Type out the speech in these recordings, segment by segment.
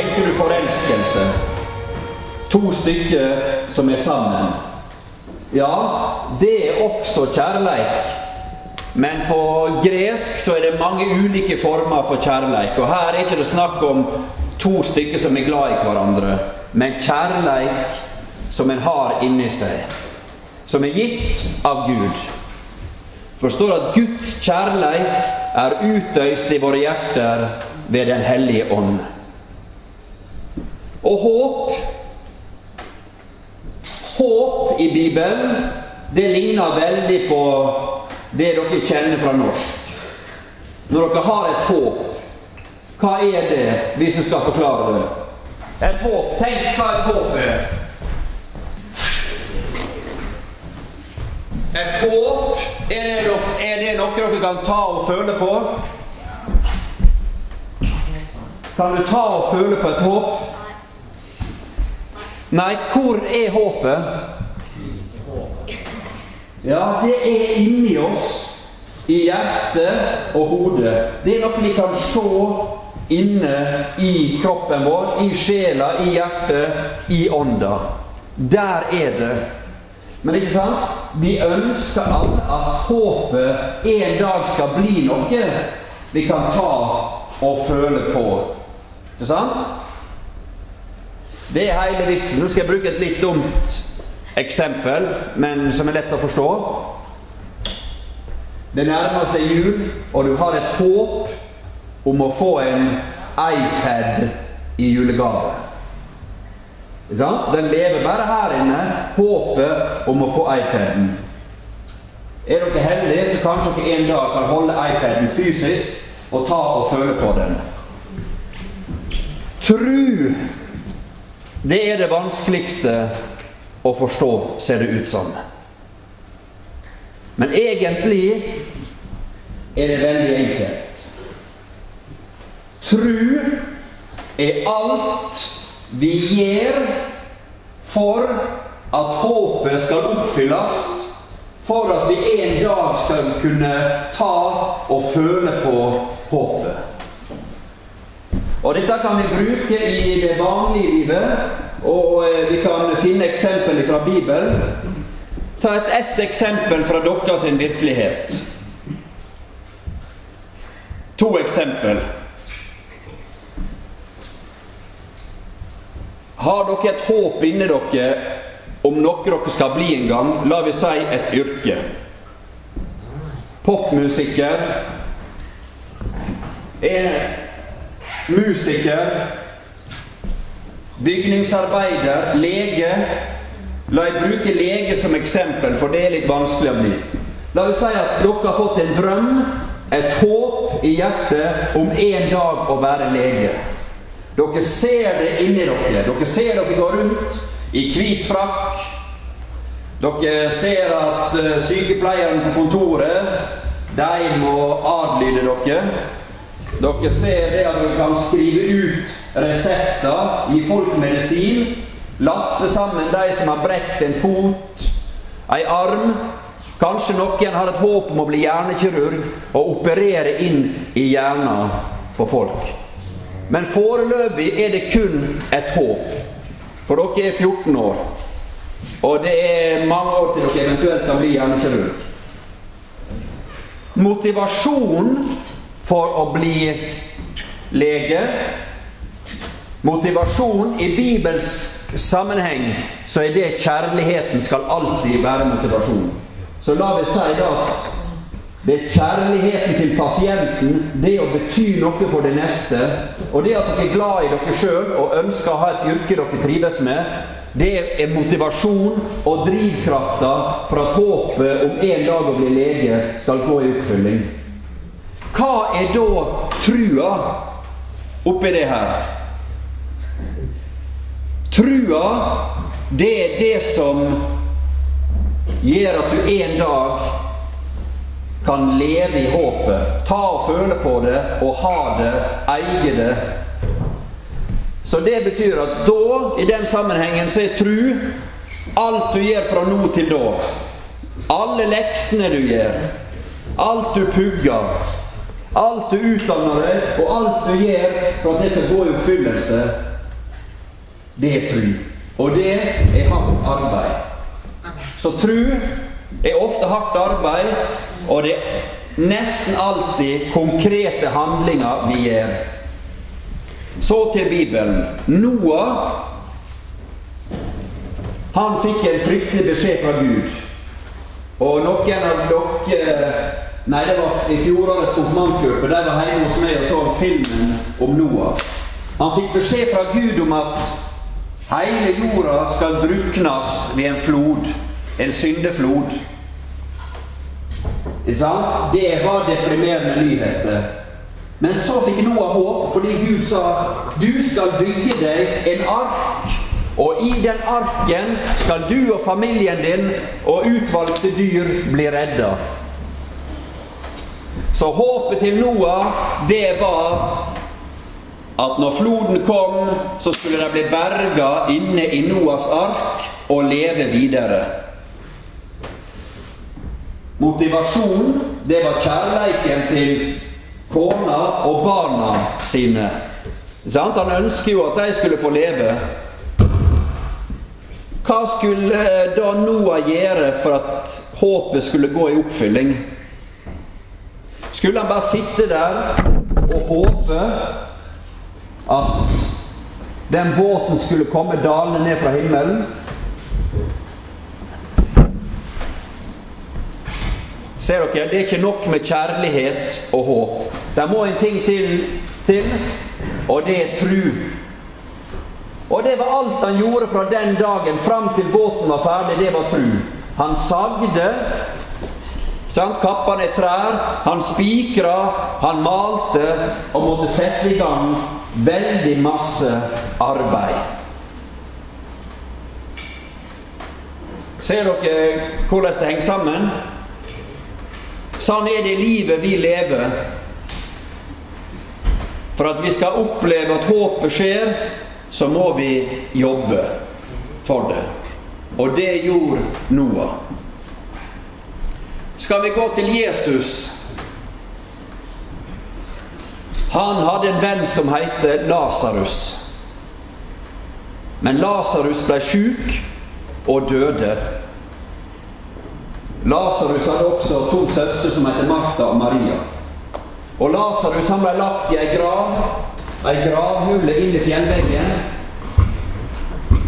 tenker du forelskelse. To stykker som er sammen. Ja, det er også kjærleik. Men på gresk så er det mange ulike former for kjærleik. Og her er ikke det snakk om to stykker som er glad i hverandre, men kjærleik som en har inni seg. Som er gitt av Gud. Forstår at Guds kjærleik er utøyst i våre hjerter ved Den hellige ånd. Og håp Håp i Bibelen, det ligner veldig på det dere kjenner fra norsk. Når dere har et håp, hva er det, hvis jeg skal forklare det? Et håp. Tenk hva et håp er. Et håp, er det, noe, er det noe dere kan ta og føle på? Kan du ta og føle på et håp? Nei, hvor er håpet? Ja, det er inni oss. I hjertet og hodet. Det er noe vi kan se inne i kroppen vår, i sjela, i hjertet, i ånda. Der er det. Men ikke sant? Vi ønsker alle at håpet en dag skal bli noe vi kan ta og føle på. Ikke sant? Det er hele vitsen. Nå skal jeg bruke et litt dumt eksempel, men som er lett å forstå. Det nærmer seg jul, og du har et håp om å få en iPad i julegave. Den lever bare her inne, håpet om å få iPaden. Er dere heldige, så kanskje dere en dag kan holde iPaden fysisk og ta og føle på den. Tru det er det vanskeligste å forstå, ser det ut som. Men egentlig er det veldig enkelt. Tru er alt vi gjør for at håpet skal oppfylles, for at vi en dag skal kunne ta og føle på håpet. Og Dette kan vi bruke i det vanlige livet, og vi kan finne eksempel fra Bibelen. Ta et eksempel fra deres virkelighet. To eksempel. Har dere et håp inni dere om noe dere skal bli en gang, la vi si et yrke? Popmusiker. En musiker. Bygningsarbeider. Lege. La jeg bruke lege som eksempel, for det er litt vanskelig å bli. La oss si at dere har fått en drøm, et håp i hjertet om en dag å være lege. Dere ser det inni dere. Dere ser dere går rundt i hvit frakk. Dere ser at sykepleieren på kontoret, de må adlyde dere. Dere ser det at dere kan skrive ut resepter, gi folk medisin. Lappe sammen de som har brekt en fot, ei arm. Kanskje noen har et håp om å bli hjernekirurg og operere inn i hjernen på folk. Men foreløpig er det kun et håp. For dere er 14 år. Og det er mange år til dere eventuelt kan bli hjernekirurg. Motivasjon for å bli lege Motivasjon i bibelsk sammenheng så er det kjærligheten skal alltid være motivasjon. Så la vi si da at det er kjærligheten til pasienten, det å bety noe for det neste, og det at dere er glad i dere sjøl og ønsker å ha et yrke dere trives med, det er motivasjon og drivkrafta for at håpet om en dag å bli lege skal gå i oppfylling. Hva er da trua oppi det her? Trua, det er det som gjør at du en dag kan leve i håpet. Ta og føle på det og ha det, eie det. Så det betyr at da, i den sammenhengen, så er tru alt du gjør fra nå til da. Alle leksene du gjør, alt du pugger, Alt du utdanner deg, og alt du gjør for at det skal gå i oppfyllelse, det er tru. Og det er hardt arbeid. Så tru er ofte hardt arbeid, og det er nesten alltid konkrete handlinger vi gjør. Så til Bibelen. Noah han fikk en fryktelig beskjed fra Gud. Og noen av dere Nei, det var i fjorårets konfirmantgruppe. De var hjemme hos meg og så filmen om Noah. Han fikk beskjed fra Gud om at hele jorda skal druknes ved en flod. En syndeflod. Det var deprimerende nyheter. Men så fikk Noah håp, fordi Gud sa du skal bygge deg en ark. Og i den arken skal du og familien din og utvalgte dyr bli redda. Så håpet til Noah, det var at når floden kom, så skulle de bli berga inne i Noas ark og leve videre. Motivasjon, det var kjærleiken til kona og barna sine. Han ønsker jo at de skulle få leve. Hva skulle da Noah gjøre for at håpet skulle gå i oppfylling? Skulle han bare sitte der og håpe at den båten skulle komme dalende ned fra himmelen? Ser dere, Det er ikke nok med kjærlighet og håp. Det må en ting til, til og det er tru. Og det var alt han gjorde fra den dagen fram til båten var ferdig. Det var tru. Han sagde? Kappa ned trær, han spikra, han malte og måtte sette i gang veldig masse arbeid. Ser dere hvordan det henger sammen? Sånn er det livet vi lever. For at vi skal oppleve at håpet skjer, så må vi jobbe for det. Og det gjorde Noah skal vi gå til Jesus. Han hadde en venn som heter Lasarus. Men Lasarus ble sjuk og døde. Lasarus hadde også to søstre som heter Martha og Maria. Og Lasarus ble lagt i ei grav, ei gravhule inn i fjellveggen.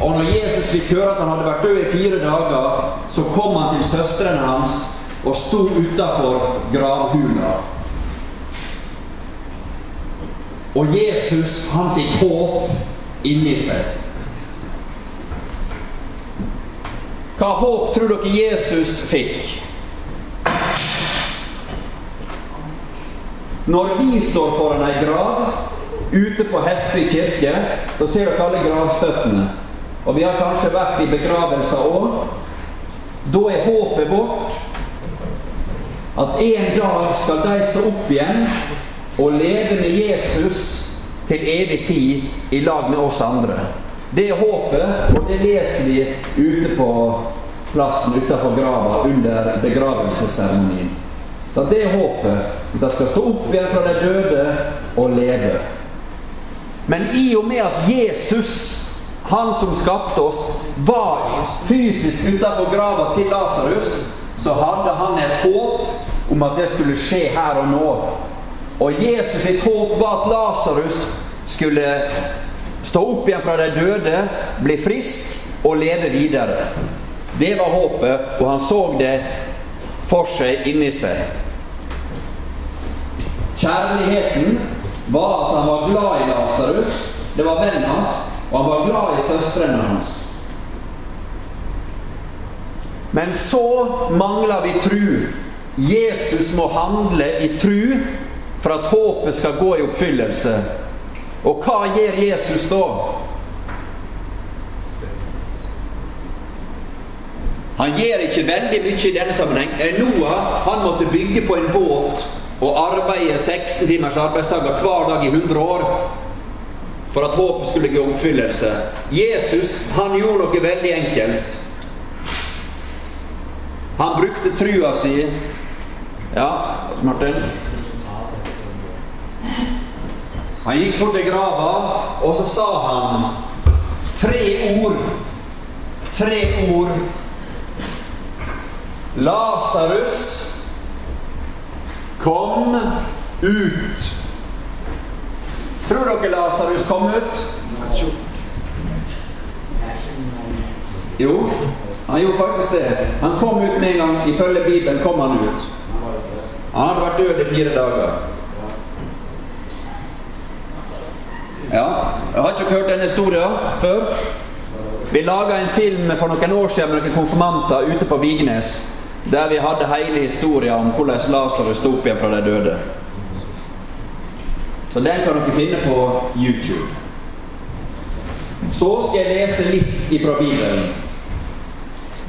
Og når Jesus fikk høre at han hadde vært død i fire dager, så kom han til søstrene hans og sto utafor gravhula. Og Jesus, han fikk håp inni seg. Hva håp tror dere Jesus fikk? Når vi står foran ei grav ute på Hestøy kirke, da ser dere alle gravstøttene. Og vi har kanskje vært i begravelser òg. Da er håpet vårt at en dag skal de stå opp igjen og leve med Jesus til evig tid i lag med oss andre. Det er håpet, og det leser vi ute på plassen utenfor grava under begravelsesseremonien. Så det er håpet. De skal stå opp igjen fra de døde og leve. Men i og med at Jesus, han som skapte oss, var fysisk utenfor grava til Lasarus, så hadde han et håp om at det skulle skje her og nå. Og Jesus sitt håp var at Lasarus skulle stå opp igjen fra de døde, bli frisk og leve videre. Det var håpet, og han så det for seg inni seg. Kjærligheten var at han var glad i Lasarus. Det var vennen hans, og han var glad i søstrene hans. Men så mangler vi tru. Jesus må handle i tru for at håpet skal gå i oppfyllelse. Og hva gjør Jesus da? Han gjør ikke veldig mye i denne sammenheng. Eh, Noah han måtte bygge på en båt og arbeide 16 timers arbeidsdager hver dag i 100 år for at håpet skulle gå i oppfyllelse. Jesus han gjorde noe veldig enkelt. Han brukte trua si Ja, Martin? Han gikk bort til grava, og så sa han tre ord. Tre ord. Lasarus, kom ut. Tror dere Lasarus kom ut? Jo, han gjorde faktisk det. Han kom ut med en gang. Ifølge Bibelen kom han ut. Han hadde vært død i fire dager. Ja, har ikke hørt denne historien før. Vi laga en film for noen år siden med noen konfirmanter ute på Vignes, der vi hadde hele historien om hvordan Lasarus sto opp igjen fra de døde. Så den kan dere finne på YouTube. Så skal jeg lese litt ifra Bibelen.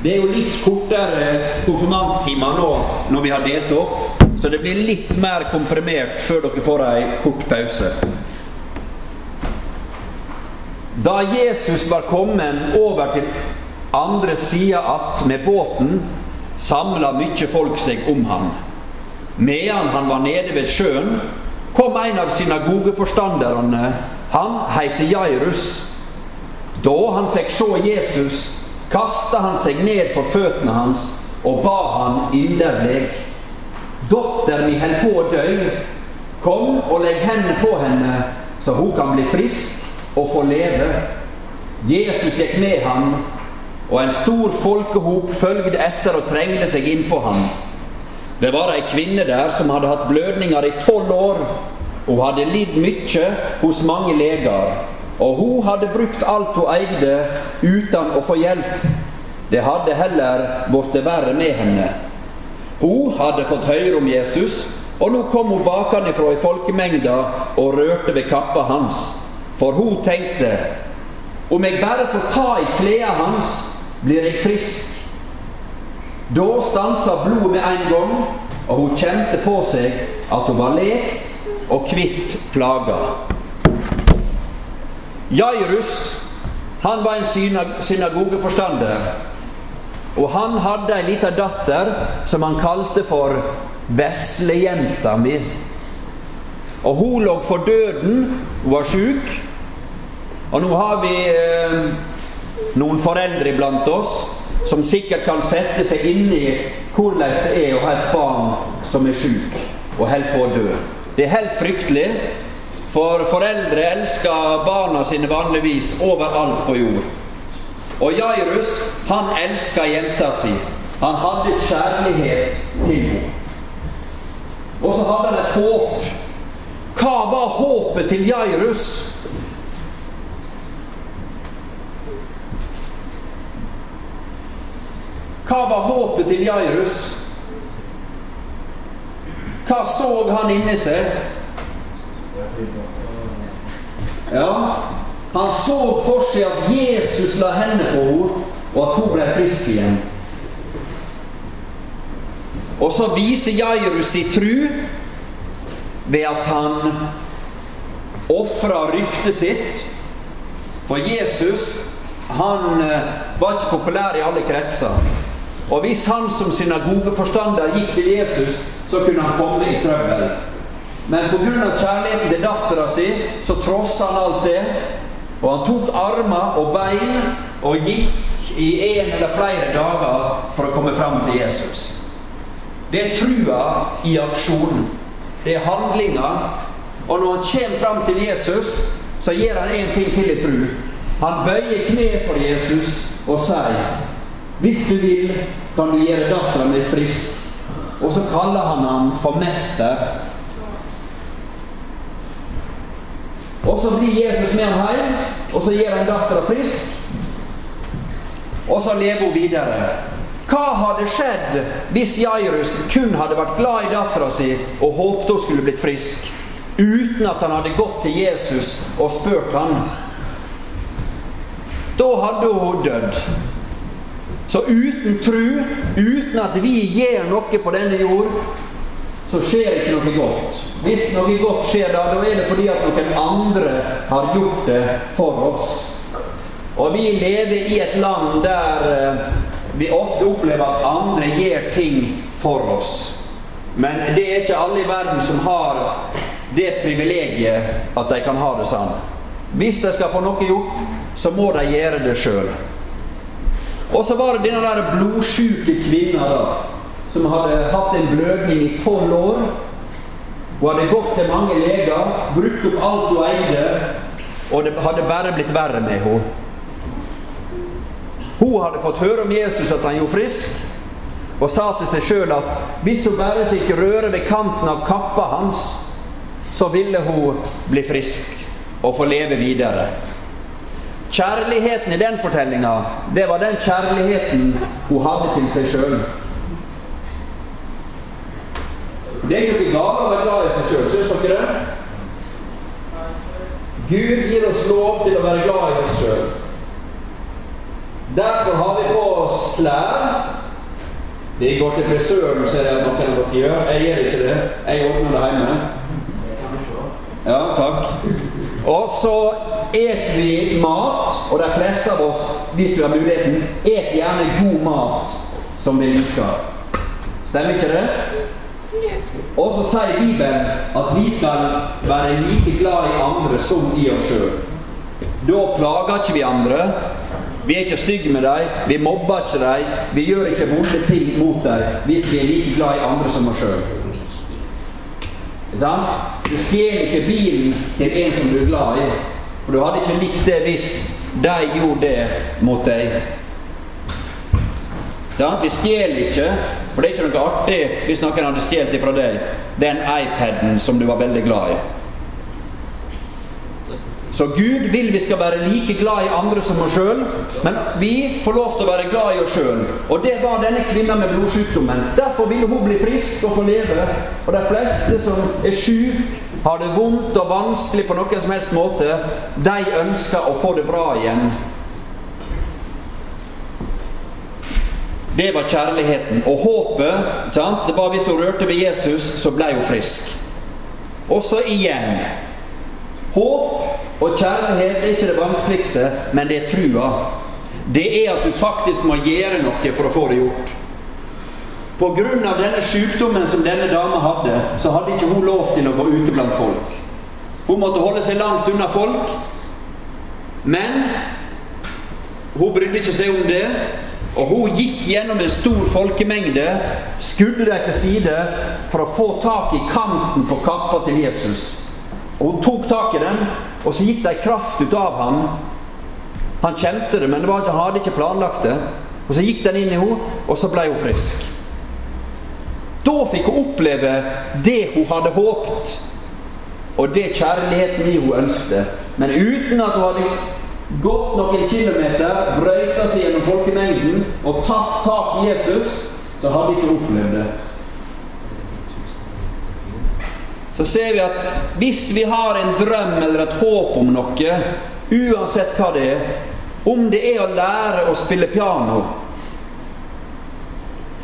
Det er jo litt kortere konfirmanttimer nå når vi har delt opp, så det blir litt mer komprimert før dere får ei kort pause. Da Jesus var kommet over til andre sida att med båten, samla mykje folk seg om ham. Medan han var nede ved sjøen, kom en av synagogeforstanderne. Han heter Jairus. Da han fikk se Jesus, kasta han seg ned for føttene hans og ba han inderlig. Dotter mi held på å dø. Kom og legg hendene på henne, så hun kan bli frisk og få leve. Jesus gikk med ham, og en stor folkehop følgde etter og trengte seg innpå ham. Det var ei kvinne der som hadde hatt blødninger i tolv år. Hun hadde lidd mye hos mange leger, og hun hadde brukt alt hun eide uten å få hjelp. Det hadde heller blitt verre med henne. Hun hadde fått høre om Jesus, og nå kom hun bakenfra i folkemengda og rørte ved kappa hans. For hun tenkte om jeg bare får ta i klærne hans, blir jeg frisk. Da stansa blodet med en gang, og hun kjente på seg at hun var lekt og kvitt plaga. Jairus han var en synagogeforstander. Og han hadde ei lita datter som han kalte for veslejenta mi. Og hun lå for døden, hun var sjuk. Og nå har vi eh, noen foreldre iblant oss som sikkert kan sette seg inn i hvordan det er å ha et barn som er sjuk og holder på å dø. Det er helt fryktelig, for foreldre elsker barna sine vanligvis overalt på jord. Og Jairus, han elska jenta si. Han hadde kjærlighet til henne. Og så hadde han et håp. Hva var håpet til Jairus? Hva var håpet til Jairus? Hva så han inni seg? Ja, han så for seg at Jesus la hendene på henne, og at hun ble frisk igjen. Og så viser Jairus sin tru ved at han ofra ryktet sitt. For Jesus han eh, var ikke populær i alle kretser. Og hvis han som synagogeforstander gikk til Jesus, så kunne han komme i trøbbel. Men pga. kjærligheten til dattera si, så trossa han alt det. Og han tok armer og bein og gikk i en eller flere dager for å komme fram til Jesus. Det er trua i aksjon. Det er handlinga. Og når han kommer fram til Jesus, så gjør han en ting til i tru. Han bøyer kne for Jesus og sier hvis du vil, kan du gjøre dattera mi frisk. Og så kaller han ham for mester. Og så blir Jesus med ham hjem, og så gjør han dattera frisk. Og så lever hun videre. Hva hadde skjedd hvis Jairus kun hadde vært glad i dattera si og håpte hun skulle blitt frisk, uten at han hadde gått til Jesus og spurt han? Da hadde hun dødd. Så uten tru, uten at vi gjør noe på denne jord, så skjer ikke noe godt. Hvis noe godt skjer da, da er det fordi at noen andre har gjort det for oss. Og vi lever i et land der eh, vi ofte opplever at andre gjør ting for oss. Men det er ikke alle i verden som har det privilegiet at de kan ha det sånn. Hvis de skal få noe gjort, så må de gjøre det sjøl. Og så var det denne blodsjuke kvinna da, som hadde hatt en blødning i tolv år. Hun hadde gått til mange leger, brukt opp alt hun eide, og det hadde bare blitt verre med henne. Hun hadde fått høre om Jesus at han gjorde frisk, og sa til seg sjøl at hvis hun bare fikk røre ved kanten av kappa hans, så ville hun bli frisk og få leve videre. Kjærligheten i den fortellinga, det var den kjærligheten hun hadde til seg sjøl. Det er ikke noe gave å være glad i seg sjøl, syns dere det? Gud gir oss lov til å være glad i oss sjøl. Derfor har vi på oss klær. Vi går til frisøren, ser jeg at noen av dere gjør. Jeg gjør ikke det. Jeg ordner det hjemme. Ja, takk. Og så et vi mat, og de fleste av oss, hvis vi har muligheten, et gjerne god mat som vi liker. Stemmer ikke det? Og så sier Bibelen at vi skal være like glad i andre som i oss sjøl. Da plager ikke vi andre. Vi er ikke stygge med dem, vi mobber ikke dem, vi gjør ikke vonde ting mot dem hvis vi er like glad i andre som oss sjøl. Du stjeler ikke bilen til en som du er glad i, for du hadde ikke likt det hvis de gjorde det mot deg. Vi stjeler ikke, for det er ikke noe artig hvis noen hadde stjålet fra deg den iPaden som du var veldig glad i. Så Gud vil vi skal være like glad i andre som oss sjøl, men vi får lov til å være glad i oss sjøl. Og det var denne kvinna med blodsykdommen. Derfor ville hun bli frisk og få leve. Og de fleste som er sjuke, har det vondt og vanskelig på noen som helst måte, de ønsker å få det bra igjen. Det var kjærligheten. Og håpet sant? Det var Hvis hun rørte ved Jesus, så ble hun frisk. Og så igjen. Håp og kjærlighet er ikke det vanskeligste, men det er trua. Det er at du faktisk må gjøre noe for å få det gjort. Pga. denne sykdommen som denne dama hadde, så hadde ikke hun lov til å gå ute blant folk. Hun måtte holde seg langt unna folk. Men hun brydde ikke seg om det. Og hun gikk gjennom en stor folkemengde, skudde dem til side for å få tak i kanten på kappa til Jesus. Og Hun tok tak i den, og så gikk det ei kraft ut av ham. Han kjente det, men han hadde ikke planlagt det. Og Så gikk den inn i henne, og så ble hun frisk. Da fikk hun oppleve det hun hadde håpet, og det kjærligheten i henne ønsket. Men uten at hun hadde gått noen kilometer, brøyta seg gjennom folkemengden og tatt tak i Jesus, så hadde de ikke opplevd det så ser vi at hvis vi har en drøm eller et håp om noe, uansett hva det er, om det er å lære å spille piano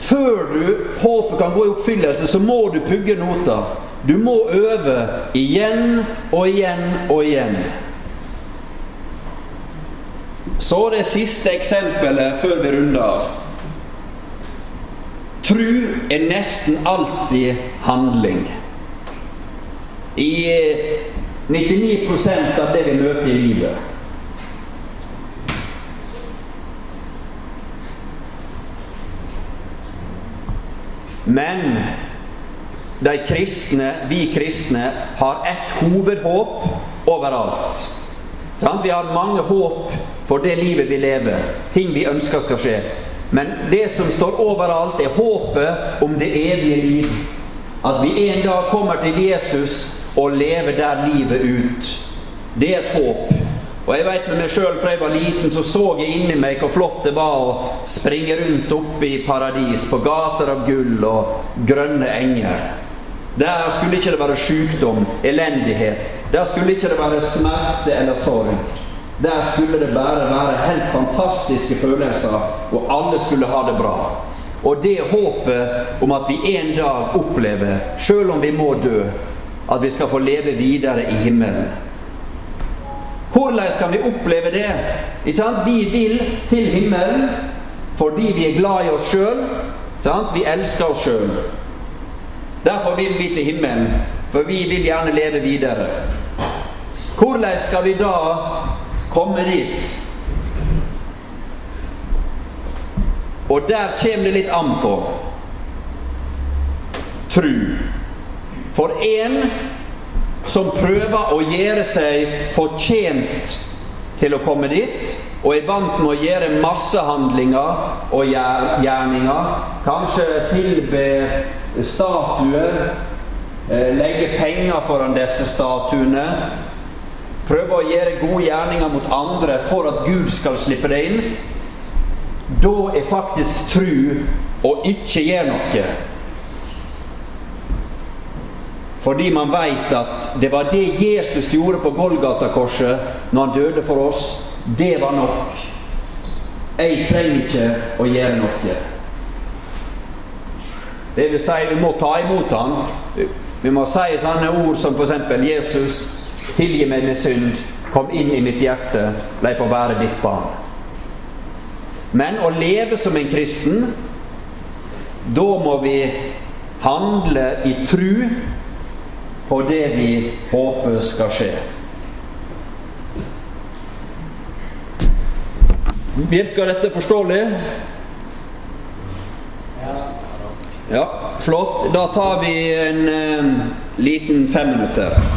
Før du håpet kan gå i oppfyllelse, så må du pugge noter. Du må øve igjen og igjen og igjen. Så det siste eksempelet før vi runder av. Tru er nesten alltid handling i 99% av det vi møter i livet. Men de kristne, vi kristne, har ett hovedhåp overalt. Vi har mange håp for det livet vi lever, ting vi ønsker skal skje. Men det som står overalt, er håpet om det evige liv. At vi en dag kommer til Jesus og lever der livet ut. Det er et håp. Og jeg vet med meg sjøl fra jeg var liten, så så jeg inni meg hvor flott det var å springe rundt oppe i paradis, på gater av gull og grønne enger. Der skulle ikke det være sykdom, elendighet. Der skulle ikke det være smerte eller sorg. Der skulle det bare være helt fantastiske følelser, og alle skulle ha det bra. Og det håpet om at vi en dag opplever, sjøl om vi må dø, at vi skal få leve videre i himmelen. Hvordan kan vi oppleve det? Vi vil til himmelen fordi vi er glad i oss sjøl. Vi elsker oss sjøl. Derfor vil vi til himmelen. for vi vil gjerne leve videre. Hvordan skal vi da komme dit? Og der kommer det litt an på tru. For en som prøver å gjøre seg fortjent til å komme dit, og er vant med å gjøre massehandlinger og gjerninger, kanskje tilbe statuer, eh, legge penger foran disse statuene, prøve å gjøre gode gjerninger mot andre for at Gud skal slippe deg inn, da er faktisk tru å ikke gjøre noe. Fordi man veit at det var det Jesus gjorde på Golgata-korset når han døde for oss. Det var nok. Jeg trenger ikke å gjøre noe. Det vil si, vi må ta imot han. Vi må si sånne ord som f.eks.: Jesus, tilgi meg min synd. Kom inn i mitt hjerte. La jeg få være ditt barn. Men å leve som en kristen, da må vi handle i tru på det vi håper skal skje. Virker dette forståelig? Ja, flott. Da tar vi en eh, liten femminutter.